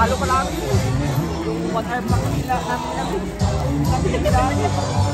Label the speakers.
Speaker 1: Talo pa namin. Yung one hour pa kami na namin namin. Namin namin.